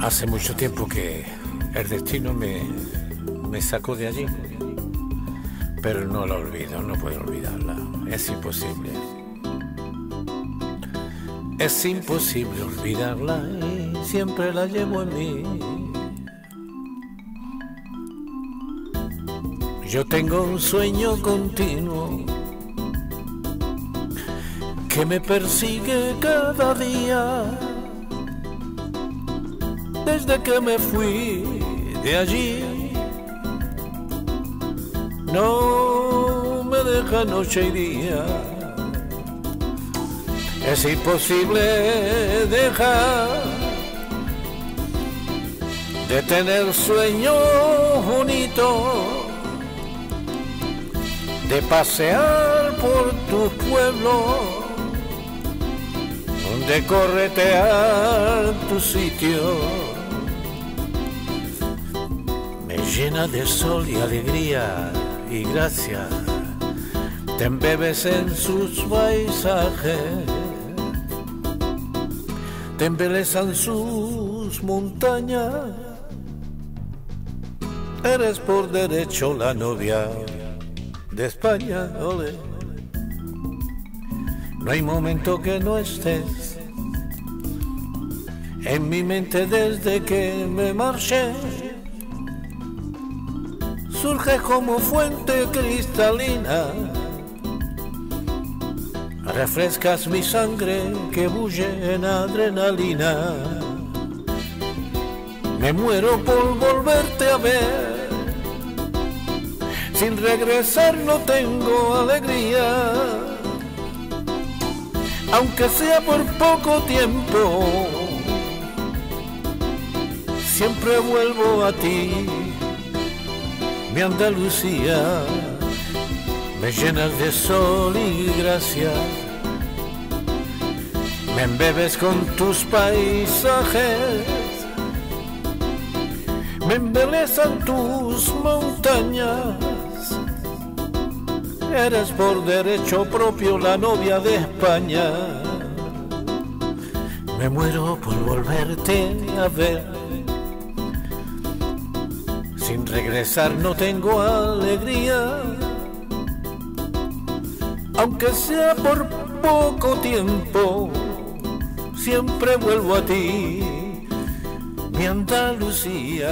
Hace mucho tiempo que el destino me, me sacó de allí, pero no la olvido, no puedo olvidarla, es imposible. Es imposible olvidarla y siempre la llevo en mí. Yo tengo un sueño continuo que me persigue cada día desde que me fui de allí. No me deja noche y día. Es imposible dejar de tener sueño bonito, de pasear por tu pueblo, de corretear tu sitio llena de sol y alegría y gracia, te embebes en sus paisajes, te embelezan sus montañas, eres por derecho la novia de España, ole. No hay momento que no estés en mi mente desde que me marché surge como fuente cristalina. Refrescas mi sangre que bulle en adrenalina. Me muero por volverte a ver. Sin regresar no tengo alegría. Aunque sea por poco tiempo, siempre vuelvo a ti mi Andalucía, me llenas de sol y gracia, me embebes con tus paisajes, me embelezan tus montañas, eres por derecho propio la novia de España, me muero por volverte a ver sin regresar no tengo alegría, aunque sea por poco tiempo, siempre vuelvo a ti, mi Andalucía.